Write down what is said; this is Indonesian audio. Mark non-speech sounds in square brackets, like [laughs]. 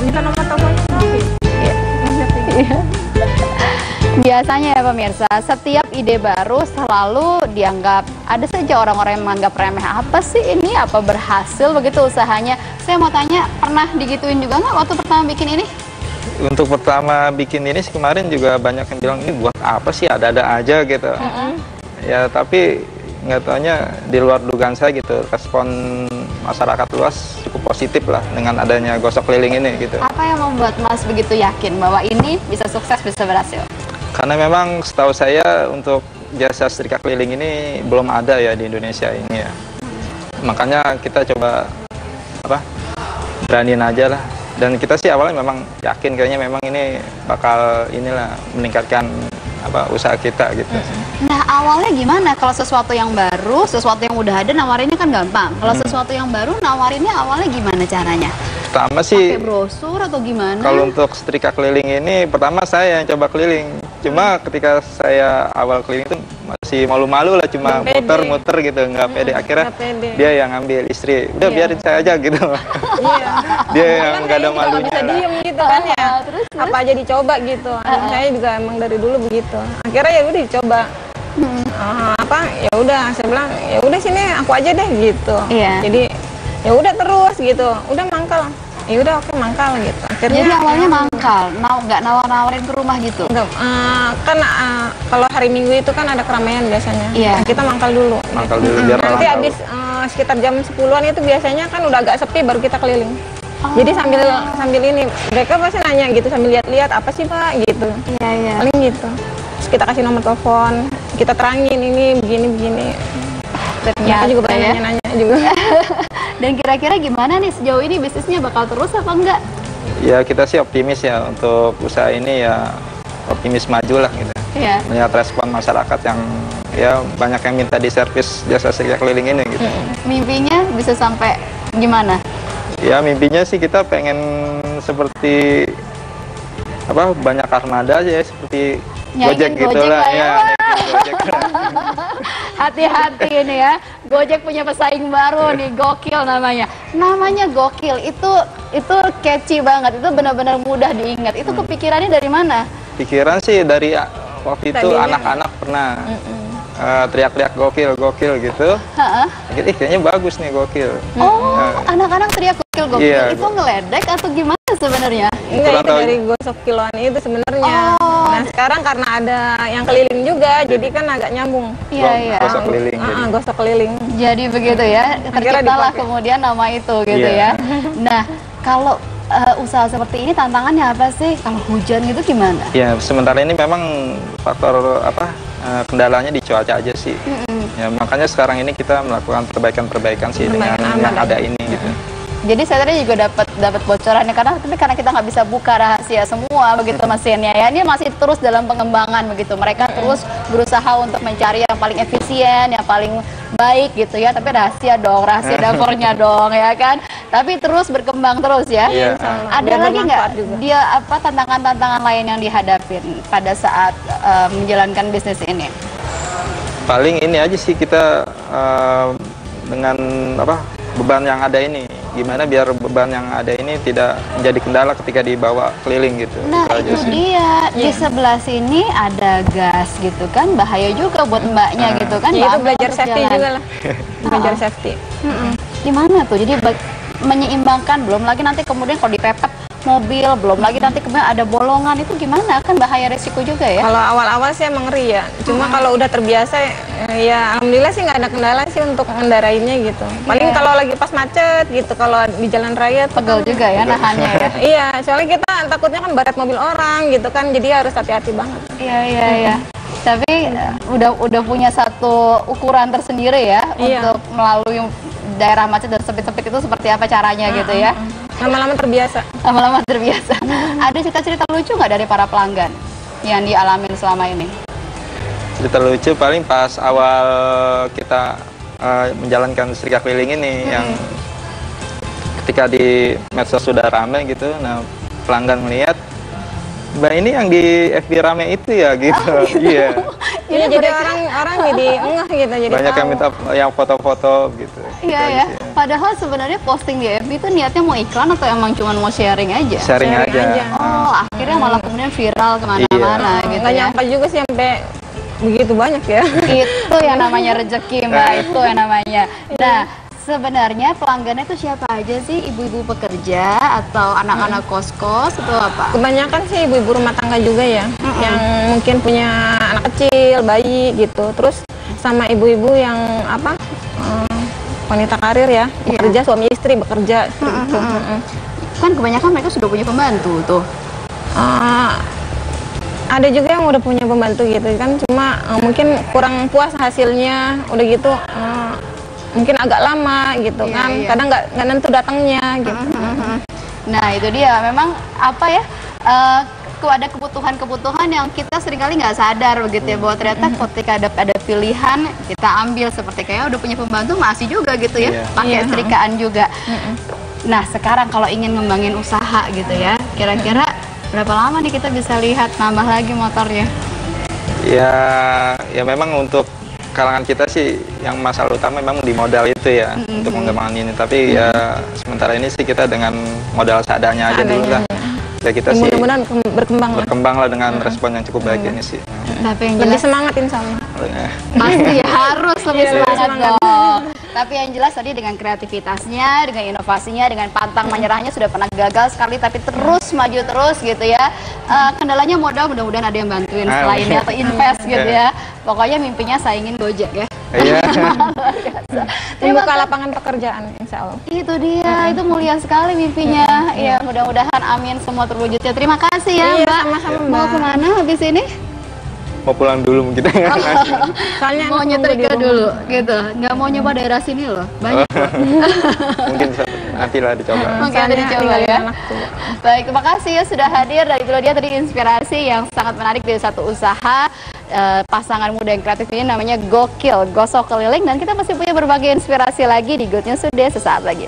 minta nomor telepon Iya. Iya. Biasanya ya pemirsa, setiap ide baru selalu dianggap ada saja orang-orang yang menganggap remeh. Apa sih ini? Apa berhasil begitu usahanya? Saya mau tanya, pernah digituin juga nggak waktu pertama bikin ini? Untuk pertama bikin ini sih kemarin juga banyak yang bilang ini buat apa sih ada-ada aja gitu. Ya tapi nggak taunya di luar dugaan saya gitu respon masyarakat luas cukup positif lah dengan adanya gosok keliling ini gitu. Apa yang membuat Mas begitu yakin bahwa ini bisa sukses, bisa berhasil? Karena memang setahu saya untuk jasa setrika keliling ini belum ada ya di Indonesia ini ya. Makanya kita coba apa beraniin aja lah. Dan kita sih awalnya memang yakin kayaknya memang ini bakal inilah meningkatkan apa usaha kita gitu. Nah awalnya gimana? Kalau sesuatu yang baru, sesuatu yang udah ada nawarinnya kan gampang. Kalau sesuatu yang baru nawarinnya awalnya gimana caranya? Pertama sih Pakai brosur atau gimana? Kalau untuk setrika keliling ini, pertama saya yang coba keliling. Cuma ketika saya awal keliling itu masih malu-malu lah, cuma muter-muter gitu, nggak pede. Akhirnya pede. dia yang ngambil istri, udah Iya. biarin saya aja gitu. [laughs] iya dia yang Kan nggak ada malunya. lah. diem gitu kan ya. Ah, terus, terus? apa aja dicoba gitu. Anak saya juga emang dari dulu begitu. Akhirnya ya udah dicoba. Hmm. Ah, apa? Ya udah saya bilang ya udah sini aku aja deh gitu. Iya. jadi ya udah terus gitu. Udah mangkal. Ya udah oke mangkal gitu. Akhirnya Jadi awalnya ya, mangkal, naw nggak nawar-nawarin ke rumah gitu. enggak eh, kan eh, kalau hari minggu itu kan ada keramaian biasanya. Iya. Nah, kita mangkal dulu. Mangkal dulu biar nanti habis eh, sekitar jam 10-an itu biasanya kan udah agak sepi baru kita keliling Oh. jadi sambil sambil ini mereka pasti nanya gitu sambil lihat-lihat apa sih pak gitu Iya iya. paling gitu terus kita kasih nomor telepon kita terangin ini begini begini ternyata Nyata juga banyak ya. yang nanya juga [laughs] Dan kira-kira gimana nih sejauh ini bisnisnya bakal terus apa enggak? Ya kita sih optimis ya untuk usaha ini ya optimis maju lah gitu. Iya. Melihat respon masyarakat yang ya banyak yang minta di servis jasa setrika keliling ini gitu. Mimpinya bisa sampai gimana? Ya mimpinya sih kita pengen seperti apa banyak armada aja ya seperti Nyanyiin Gojek gitu Gojek lah lah ya. ya. [laughs] Hati-hati ini ya. Gojek punya pesaing baru nih, gokil namanya. Namanya gokil. Itu itu catchy banget. Itu benar-benar mudah diingat. Itu kepikirannya dari mana? Pikiran sih dari waktu itu anak-anak pernah uh, teriak-teriak gokil gokil gitu. Heeh. Akhirnya, Ih, kayaknya bagus nih gokil. Oh, Nah, anak-anak teriak gokil gokil. Iya, itu ngeledek atau gimana sebenarnya? enggak itu dari gosok kiloan itu sebenarnya Oh. nah sekarang karena ada yang keliling juga jadi kan agak nyambung Iya, iya. Gosok keliling Ah, jadi. gosok keliling Jadi begitu ya, terciptalah kemudian nama itu gitu Iya. ya. Nah, kalau eh, usaha seperti ini tantangannya apa sih? Kalau hujan gitu gimana? Ya sementara ini memang faktor apa uh, kendalanya di cuaca aja sih. Ya makanya sekarang ini kita melakukan perbaikan-perbaikan sih dengan Perbaikan yang aman ada aja. ini gitu. Jadi saya tadi juga dapat dapat bocorannya karena tapi karena kita nggak bisa buka rahasia semua begitu mesinnya ya. Ini masih terus dalam pengembangan begitu. Mereka terus berusaha untuk mencari yang paling efisien, yang paling baik gitu ya. Tapi rahasia dong, rahasia [laughs] dapurnya dong ya kan. Tapi terus berkembang terus ya. Iya. Ada Biar lagi nggak dia apa tantangan-tantangan lain yang dihadapin pada saat eh, menjalankan bisnis ini? Paling ini aja sih kita uh, dengan apa beban yang ada ini. Gimana biar beban yang ada ini tidak menjadi kendala ketika dibawa keliling gitu. Nah Itu aja itu dia di Iya. sebelah sini ada gas gitu kan bahaya juga buat mbaknya Ah. gitu kan. ya, itu belajar safety jalan. juga lah [laughs] belajar safety Mm-mm. Di mana tuh? Jadi menyeimbangkan belum lagi nanti kemudian kalau dipepet mobil belum lagi nanti kemudian ada bolongan itu gimana kan bahaya resiko juga ya. Kalau awal-awal sih emang ngeri ya. Cuma kalau udah terbiasa ya alhamdulillah sih nggak ada kendala sih untuk mengendarainya gitu. Paling Iya. kalau lagi pas macet gitu, kalau di jalan raya Pegel kan- juga ya nahannya ya. [laughs] Iya, soalnya kita takutnya kan baret mobil orang gitu kan, jadi harus hati-hati banget. Iya iya iya. Tapi eh, udah udah punya satu ukuran tersendiri ya Iya. untuk melalui daerah macet dan sempit-sempit itu seperti apa caranya gitu ya. Lama-lama terbiasa. Lama-lama terbiasa. [laughs] Ada cerita-cerita lucu nggak dari para pelanggan yang dialamin selama ini? Cerita lucu paling pas awal kita uh, menjalankan setrika keliling ini yang ketika di medsos sudah rame gitu, nah pelanggan melihat Mbak ini yang di FB rame itu ya gitu. [laughs] Iya. Iya, jadi mereka- orang orang jadi enggak gitu jadi banyak yang tahu. minta yang foto-foto gitu Iya Gitu ya. aja. Padahal sebenarnya posting di FB itu niatnya mau iklan atau emang cuma mau sharing aja? sharing, Sharing aja, aja. Oh, akhirnya malah kemudian viral ke mana-mana Iya. gitu nggak ya. juga sih sampai begitu banyak ya itu yang namanya rezeki mbak itu yang namanya nah sebenarnya pelanggannya itu siapa aja sih ibu-ibu pekerja atau anak-anak kos-kos atau apa kebanyakan sih ibu-ibu rumah tangga juga ya yang mungkin punya kecil bayi gitu. Terus sama ibu-ibu yang apa eh, wanita karir ya bekerja suami istri bekerja seperti itu. Mm-mm. kan kebanyakan mereka sudah punya pembantu tuh. Eh, ada juga yang udah punya pembantu gitu kan cuma eh, mungkin kurang puas hasilnya udah gitu eh, mungkin agak lama gitu Iya, kan. iya. kadang nggak nggak nentu datangnya gitu. Nah itu dia. Memang apa ya eh, ke- ada kebutuhan-kebutuhan yang kita sering kali nggak sadar begitu ya bahwa ternyata ketika ada ada pilihan kita ambil seperti kayak udah punya pembantu masih juga gitu ya. Iya. pakai Iya, setrikaan juga. Nah sekarang kalau ingin ngembangin usaha gitu ya kira-kira berapa lama nih kita bisa lihat nambah lagi motornya? Ya ya memang untuk kalangan kita sih yang masalah utama memang di modal itu ya untuk mengembangkan ini. Tapi ya sementara ini sih kita dengan modal seadanya aja dulu lah. ya kita sih mudah-mudahan kem- berkembang lah. berkembang lah dengan respon yang cukup baik ini sih. Tapi yang lebih jelas semangat insya Allah. Eh, pasti ya, harus lebih Iya, semangat semangat. dong. Tapi yang jelas tadi dengan kreativitasnya dengan inovasinya dengan pantang menyerahnya sudah pernah gagal sekali tapi terus maju terus gitu ya. Eh, kendalanya modal mudah-mudahan ada yang bantuin selainnya iya. atau invest gitu ya. Pokoknya mimpinya saingin Gojek ya iya. [laughs] Terima membuka kasih. lapangan pekerjaan insya Allah. Itu dia itu mulia sekali mimpinya. Ya mudah-mudahan amin semua terwujudnya. Terima kasih ya Iya, mbak. sama-sama, mau Mbak. ke mana habis ini? Mau pulang dulu mungkin [laughs] soalnya mau nyetrika dulu gitu. Nggak mau nyoba daerah sini loh banyak kok. [laughs] mungkin bisa- nanti lah dicoba Oke, nanti dicoba ya. Baik, terima kasih ya sudah hadir. Dan itu dia tadi inspirasi yang sangat menarik dari satu usaha eh, pasangan muda yang kreatif ini namanya Gokil, Gosok Keliling dan kita masih punya berbagai inspirasi lagi di Good News Today sesaat lagi.